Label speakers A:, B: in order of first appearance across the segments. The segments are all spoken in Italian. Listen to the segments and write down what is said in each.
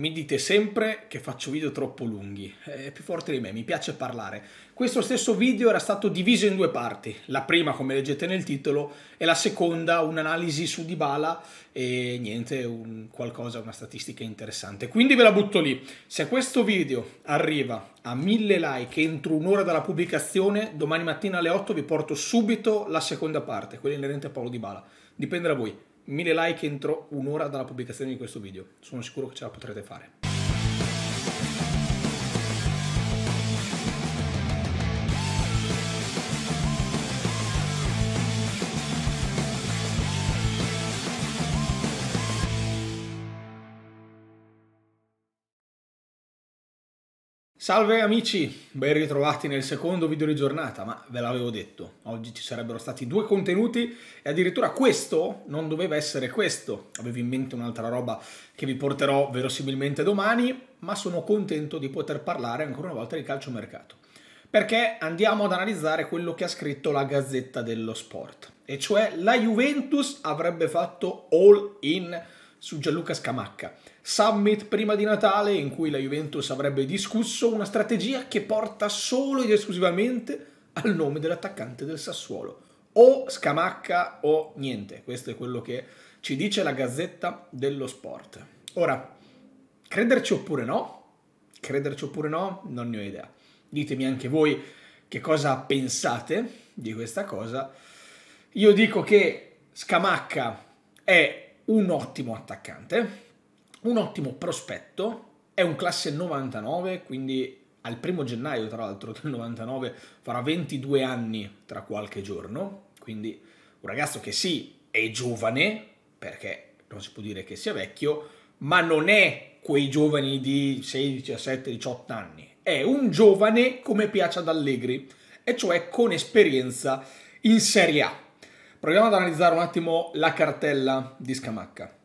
A: Mi dite sempre che faccio video troppo lunghi, è più forte di me, mi piace parlare. Questo stesso video era stato diviso in due parti, la prima come leggete nel titolo e la seconda un'analisi su Dybala e niente, un qualcosa, una statistica interessante. Quindi ve la butto lì, se questo video arriva a 1000 like entro un'ora dalla pubblicazione, domani mattina alle 8 vi porto subito la seconda parte, quella inerente a Paolo Dybala, dipende da voi. 1000 like entro un'ora dalla pubblicazione di questo video. Sono sicuro che ce la potrete fare. Salve amici, ben ritrovati nel secondo video di giornata, ma ve l'avevo detto, oggi ci sarebbero stati due contenuti e addirittura questo non doveva essere questo, avevo in mente un'altra roba che vi porterò verosimilmente domani, ma sono contento di poter parlare ancora una volta di calciomercato, perché andiamo ad analizzare quello che ha scritto la Gazzetta dello Sport, e cioè la Juventus avrebbe fatto all in su Gianluca Scamacca. Summit prima di Natale in cui la Juventus avrebbe discusso una strategia che porta solo ed esclusivamente al nome dell'attaccante del Sassuolo. O Scamacca o niente. Questo è quello che ci dice la Gazzetta dello Sport. Ora, crederci oppure no? Crederci oppure no? Non ne ho idea. Ditemi anche voi che cosa pensate di questa cosa. Io dico che Scamacca è un ottimo attaccante, un ottimo prospetto, è un classe 99, quindi al primo gennaio tra l'altro del 99 farà 22 anni tra qualche giorno, quindi un ragazzo che sì è giovane, perché non si può dire che sia vecchio, ma non è quei giovani di 16, 17, 18 anni, è un giovane come piace ad Allegri, e cioè con esperienza in Serie A. Proviamo ad analizzare un attimo la cartella di Scamacca.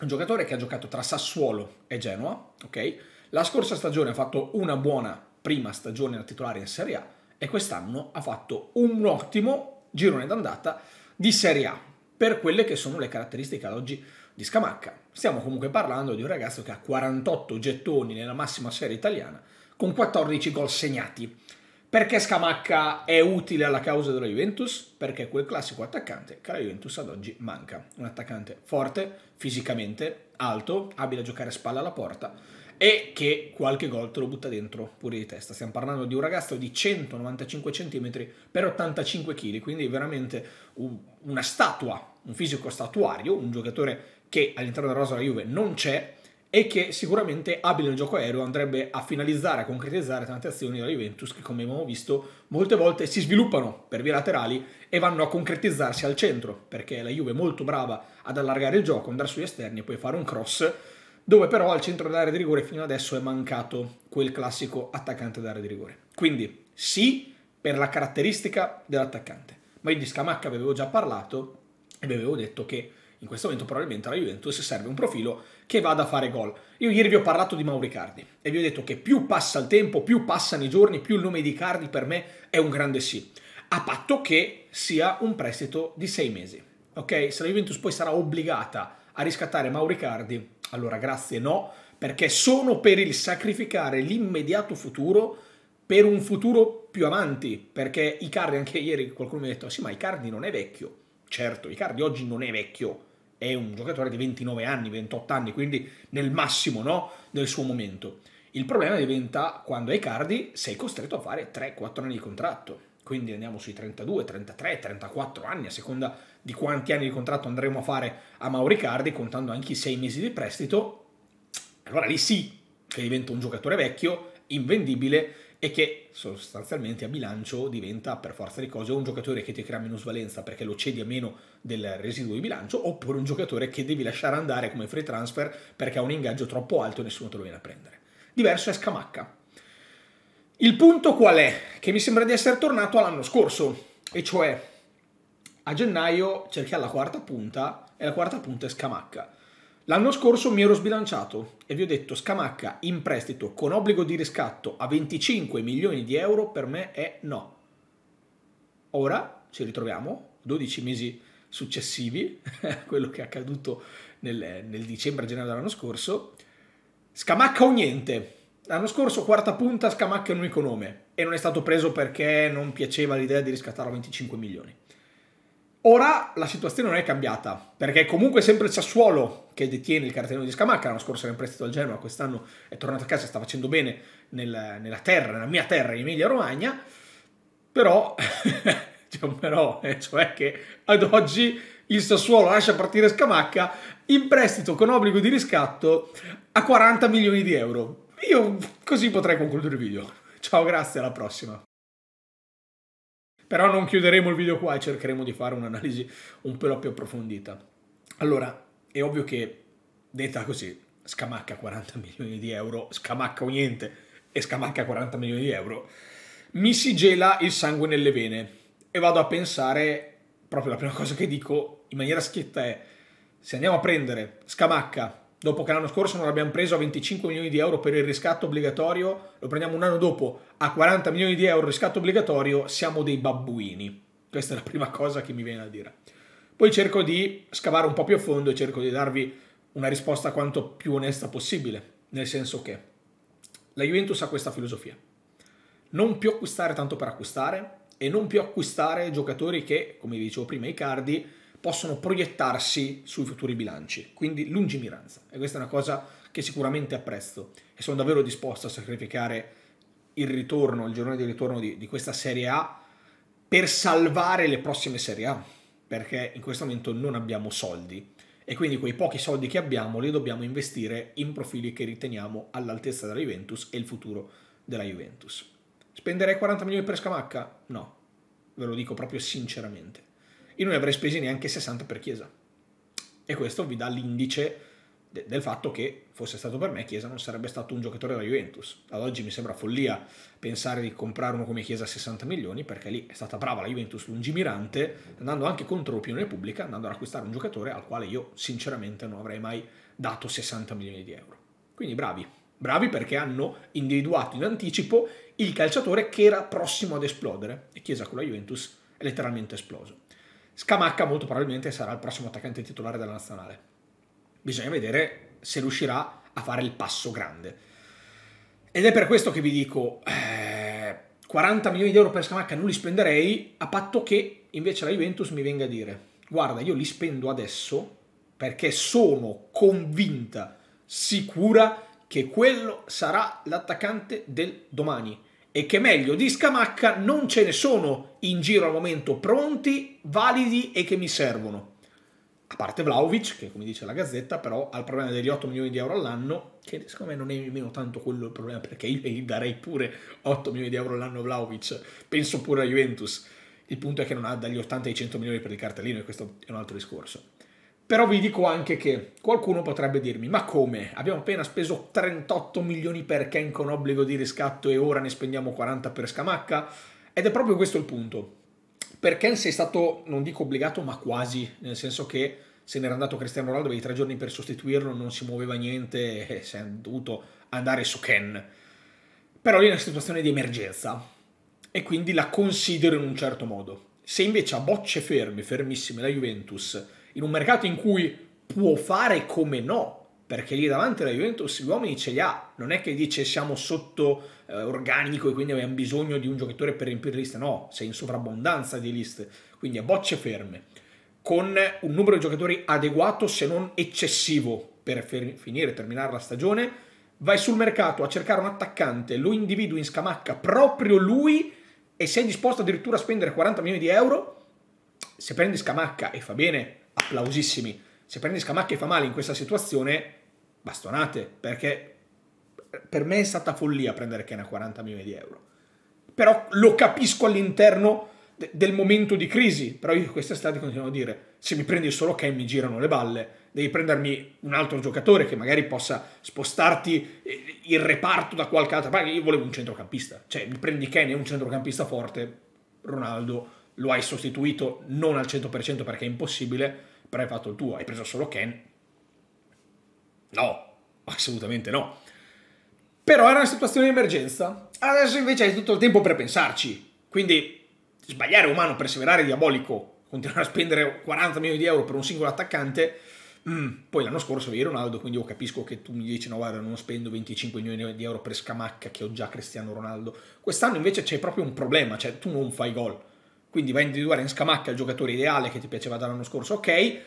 A: Un giocatore che ha giocato tra Sassuolo e Genoa, ok? La scorsa stagione ha fatto una buona prima stagione da titolare in Serie A e quest'anno ha fatto un ottimo girone d'andata di Serie A per quelle che sono le caratteristiche ad oggi di Scamacca. Stiamo comunque parlando di un ragazzo che ha 48 gettoni nella massima serie italiana con 14 gol segnati. Perché Scamacca è utile alla causa della Juventus? Perché è quel classico attaccante che la Juventus ad oggi manca. Un attaccante forte, fisicamente, alto, abile a giocare a spalla alla porta e che qualche gol te lo butta dentro pure di testa. Stiamo parlando di un ragazzo di 195 cm per 85 kg, quindi veramente una statua, un fisico statuario, un giocatore che all'interno della rosa della Juve non c'è e che sicuramente abile nel gioco aereo andrebbe a finalizzare, a concretizzare tante azioni della Juventus che come abbiamo visto molte volte si sviluppano per vie laterali e vanno a concretizzarsi al centro perché la Juve è molto brava ad allargare il gioco, andare sugli esterni e poi fare un cross dove però al centro dell'area di rigore fino adesso è mancato quel classico attaccante d'area di rigore. Quindi sì per la caratteristica dell'attaccante, ma io di Scamacca avevo già parlato e vi avevo detto che in questo momento probabilmente alla Juventus serve un profilo che vada a fare gol. Io ieri vi ho parlato di Mauricardi e vi ho detto che più passa il tempo, più passano i giorni, più il nome di Cardi per me è un grande sì, a patto che sia un prestito di sei mesi. Ok? Se la Juventus poi sarà obbligata a riscattare Mauricardi, allora grazie no, perché sono per il sacrificare l'immediato futuro per un futuro più avanti, perché Icardi anche ieri qualcuno mi ha detto "Sì, ma Icardi non è vecchio". Certo, Icardi oggi non è vecchio, è un giocatore di 29 anni, 28 anni, quindi nel massimo no, del suo momento. Il problema diventa quando hai Cardi sei costretto a fare 3-4 anni di contratto. Quindi andiamo sui 32, 33, 34 anni, a seconda di quanti anni di contratto andremo a fare a Mauri Cardi, contando anche i 6 mesi di prestito. Allora lì sì che diventa un giocatore vecchio, invendibile e che sostanzialmente a bilancio diventa per forza di cose un giocatore che ti crea minusvalenza perché lo cedi a meno del residuo di bilancio oppure un giocatore che devi lasciare andare come free transfer perché ha un ingaggio troppo alto e nessuno te lo viene a prendere. Diverso è Scamacca. Il punto qual è? Che mi sembra di essere tornato all'anno scorso e cioè a gennaio cerchiamo la quarta punta e la quarta punta è Scamacca. L'anno scorso mi ero sbilanciato e vi ho detto Scamacca in prestito con obbligo di riscatto a 25 milioni di euro per me è no. Ora ci ritroviamo, 12 mesi successivi, quello che è accaduto nel, nel dicembre-gennaio dell'anno scorso, Scamacca o niente. L'anno scorso quarta punta, Scamacca è un unico nome e non è stato preso perché non piaceva l'idea di riscattarlo a 25 milioni. Ora la situazione non è cambiata, perché è comunque sempre il Sassuolo che detiene il cartellino di Scamacca, l'anno scorso era in prestito al Genoa, quest'anno è tornato a casa, sta facendo bene nel, nella terra, nella mia terra, in Emilia Romagna, però, un però, eh, cioè che ad oggi il Sassuolo lascia partire Scamacca in prestito con obbligo di riscatto a 40 milioni di euro. Io così potrei concludere il video. Ciao, grazie, alla prossima. Però non chiuderemo il video qua e cercheremo di fare un'analisi un pelo più approfondita. Allora, è ovvio che, detta così, scamacca 40 milioni di euro, scamacca o niente, e scamacca 40 milioni di euro, mi si gela il sangue nelle vene e vado a pensare, proprio la prima cosa che dico in maniera schietta è, se andiamo a prendere scamacca dopo che l'anno scorso non l'abbiamo preso a 25 milioni di euro per il riscatto obbligatorio, lo prendiamo un anno dopo a 40 milioni di euro riscatto obbligatorio, siamo dei babbuini. Questa è la prima cosa che mi viene da dire. Poi cerco di scavare un po' più a fondo e cerco di darvi una risposta quanto più onesta possibile, nel senso che la Juventus ha questa filosofia. Non più acquistare tanto per acquistare e non più acquistare giocatori che, come vi dicevo prima, i cardi, possono proiettarsi sui futuri bilanci, quindi lungimiranza. E questa è una cosa che sicuramente apprezzo e sono davvero disposto a sacrificare il ritorno, il giorno di ritorno di, di questa Serie A per salvare le prossime Serie A, perché in questo momento non abbiamo soldi e quindi quei pochi soldi che abbiamo li dobbiamo investire in profili che riteniamo all'altezza della Juventus e il futuro della Juventus. Spenderei 40 milioni per Scamacca? No, ve lo dico proprio sinceramente io non ne avrei spesi neanche 60 per Chiesa. E questo vi dà l'indice de- del fatto che fosse stato per me Chiesa non sarebbe stato un giocatore della Juventus. Ad oggi mi sembra follia pensare di comprare uno come Chiesa a 60 milioni perché lì è stata brava la Juventus lungimirante andando anche contro l'opinione pubblica, andando ad acquistare un giocatore al quale io sinceramente non avrei mai dato 60 milioni di euro. Quindi bravi, bravi perché hanno individuato in anticipo il calciatore che era prossimo ad esplodere e Chiesa con la Juventus è letteralmente esploso. Scamacca molto probabilmente sarà il prossimo attaccante titolare della nazionale. Bisogna vedere se riuscirà a fare il passo grande. Ed è per questo che vi dico, eh, 40 milioni di euro per Scamacca non li spenderei, a patto che invece la Juventus mi venga a dire, guarda, io li spendo adesso perché sono convinta, sicura che quello sarà l'attaccante del domani e che meglio di Scamacca non ce ne sono in giro al momento pronti, validi e che mi servono. A parte Vlaovic, che come dice la Gazzetta, però ha il problema degli 8 milioni di euro all'anno, che secondo me non è nemmeno tanto quello il problema, perché io gli darei pure 8 milioni di euro all'anno a Vlaovic, penso pure a Juventus. Il punto è che non ha dagli 80 ai 100 milioni per il cartellino e questo è un altro discorso. Però vi dico anche che qualcuno potrebbe dirmi, ma come? Abbiamo appena speso 38 milioni per Ken con obbligo di riscatto e ora ne spendiamo 40 per Scamacca? Ed è proprio questo il punto. Per Ken sei stato, non dico obbligato, ma quasi, nel senso che se n'era andato Cristiano Ronaldo, avevi tre giorni per sostituirlo, non si muoveva niente e è dovuto andare su Ken. Però lì è una situazione di emergenza e quindi la considero in un certo modo. Se invece a bocce ferme, fermissime, la Juventus in un mercato in cui può fare come no, perché lì davanti la Juventus gli uomini ce li ha, non è che dice siamo sotto eh, organico e quindi abbiamo bisogno di un giocatore per riempire liste, no, sei in sovrabbondanza di liste, quindi a bocce ferme, con un numero di giocatori adeguato se non eccessivo per finire, terminare la stagione, vai sul mercato a cercare un attaccante, lo individui in scamacca proprio lui e sei disposto addirittura a spendere 40 milioni di euro, se prendi scamacca e fa bene applausissimi. Se prendi Scamacca e fa male in questa situazione, bastonate, perché per me è stata follia prendere Ken a 40 milioni di euro. Però lo capisco all'interno de- del momento di crisi, però io quest'estate continuo a dire, se mi prendi solo Ken mi girano le balle, devi prendermi un altro giocatore che magari possa spostarti eh, il reparto da qualche altra parte. Io volevo un centrocampista, cioè mi prendi Ken e un centrocampista forte, Ronaldo lo hai sostituito non al 100% perché è impossibile, però hai fatto il tuo, hai preso solo Ken? No, assolutamente no. Però era una situazione di emergenza. Adesso invece hai tutto il tempo per pensarci. Quindi sbagliare umano, perseverare diabolico, continuare a spendere 40 milioni di euro per un singolo attaccante, Mm. Poi l'anno scorso avevi Ronaldo, quindi io capisco che tu mi dici no guarda non spendo 25 milioni di euro per Scamacca che ho già Cristiano Ronaldo. Quest'anno invece c'è proprio un problema, cioè tu non fai gol. Quindi vai a individuare in Scamacca il giocatore ideale che ti piaceva dall'anno scorso, ok,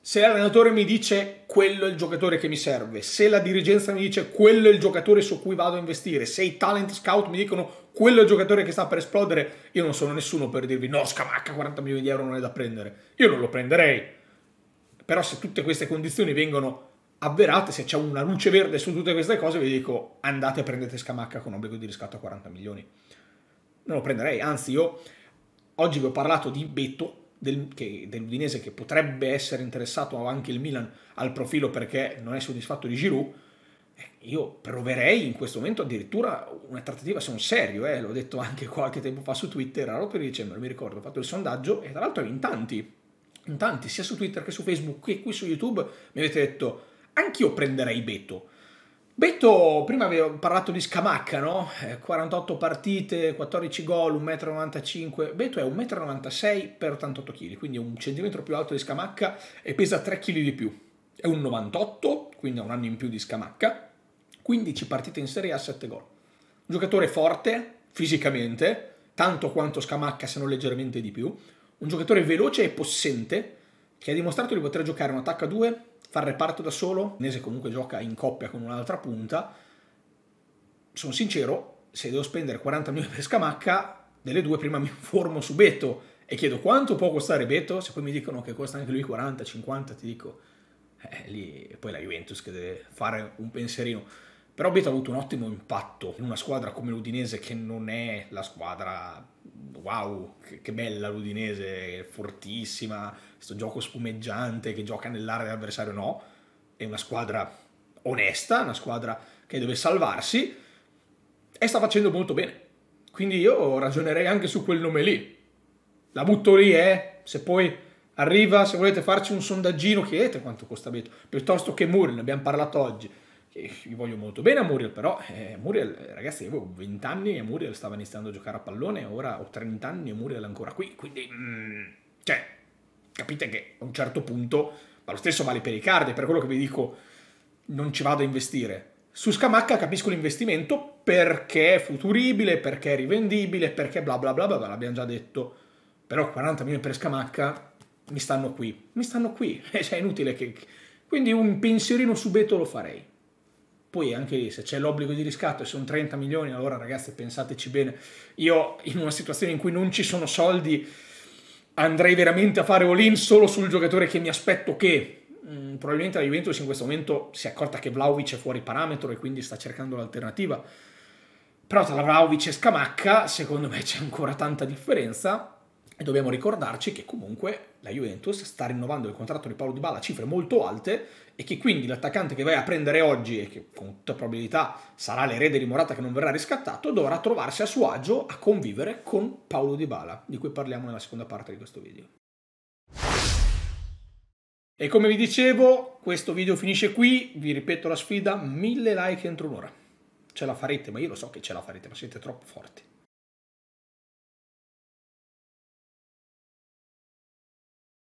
A: se l'allenatore mi dice quello è il giocatore che mi serve, se la dirigenza mi dice quello è il giocatore su cui vado a investire, se i talent scout mi dicono quello è il giocatore che sta per esplodere, io non sono nessuno per dirvi no, scamacca 40 milioni di euro non è da prendere. Io non lo prenderei. Però se tutte queste condizioni vengono avverate, se c'è una luce verde su tutte queste cose, vi dico andate e prendete scamacca con obbligo di riscatto a 40 milioni. Non lo prenderei, anzi io oggi vi ho parlato di Betto, del, che, dell'Udinese che potrebbe essere interessato anche il Milan al profilo perché non è soddisfatto di Giroud, eh, io proverei in questo momento addirittura una trattativa un serio, eh, l'ho detto anche qualche tempo fa su Twitter, a rotto di dicembre, mi ricordo, ho fatto il sondaggio e tra l'altro in tanti, in tanti, sia su Twitter che su Facebook che qui su YouTube, mi avete detto, anch'io prenderei Beto. Betto, prima avevo parlato di Scamacca, no? Eh, 48 partite, 14 gol, 1,95 m. Betto è 1,96 m per 88 kg, quindi è un centimetro più alto di Scamacca e pesa 3 kg di più. È un 98, quindi ha un anno in più di Scamacca. 15 partite in Serie A, 7 gol. Un giocatore forte, fisicamente, tanto quanto Scamacca, se non leggermente di più. Un giocatore veloce e possente, che ha dimostrato di poter giocare un attacco a 2 far reparto da solo, Nese comunque gioca in coppia con un'altra punta, sono sincero, se devo spendere 40 milioni per Scamacca, delle due prima mi informo su Beto e chiedo quanto può costare Beto, se poi mi dicono che costa anche lui 40, 50, ti dico, eh, lì poi la Juventus che deve fare un pensierino. Però Beto ha avuto un ottimo impatto in una squadra come l'Udinese che non è la squadra wow, che, bella l'Udinese, fortissima, questo gioco spumeggiante che gioca nell'area dell'avversario, no, è una squadra onesta, una squadra che deve salvarsi e sta facendo molto bene. Quindi io ragionerei anche su quel nome lì. La butto lì, eh, se poi arriva, se volete farci un sondaggino, chiedete quanto costa Beto, piuttosto che Muriel, ne abbiamo parlato oggi io voglio molto bene a Muriel, però eh, Muriel, ragazzi, avevo 20 anni e Muriel stava iniziando a giocare a pallone, ora ho 30 anni e Muriel è ancora qui, quindi, mm, cioè, capite che a un certo punto, ma lo stesso vale per i card, per quello che vi dico, non ci vado a investire. Su Scamacca capisco l'investimento perché è futuribile, perché è rivendibile, perché bla bla bla bla, bla l'abbiamo già detto, però 40 milioni per Scamacca mi stanno qui, mi stanno qui, cioè è inutile che... Quindi un pensierino su Beto lo farei. Poi anche lì, se c'è l'obbligo di riscatto e sono 30 milioni, allora ragazzi pensateci bene. Io in una situazione in cui non ci sono soldi andrei veramente a fare all-in solo sul giocatore che mi aspetto che mh, mm, probabilmente la Juventus in questo momento si è accorta che Vlaovic è fuori parametro e quindi sta cercando l'alternativa. Però tra Vlaovic e Scamacca secondo me c'è ancora tanta differenza e dobbiamo ricordarci che comunque la Juventus sta rinnovando il contratto di Paolo Di Bala a cifre molto alte e che quindi l'attaccante che vai a prendere oggi e che con tutta probabilità sarà l'erede di Morata che non verrà riscattato, dovrà trovarsi a suo agio a convivere con Paolo Di Bala, di cui parliamo nella seconda parte di questo video. E come vi dicevo, questo video finisce qui, vi ripeto la sfida, mille like entro un'ora. Ce la farete, ma io lo so che ce la farete, ma siete troppo forti.